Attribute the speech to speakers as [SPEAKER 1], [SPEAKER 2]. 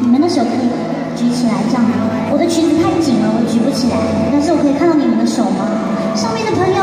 [SPEAKER 1] 你们的手可以举起来这样吗？我的裙子太紧了我举不起来但是我可以看到你们的手吗？上面的朋友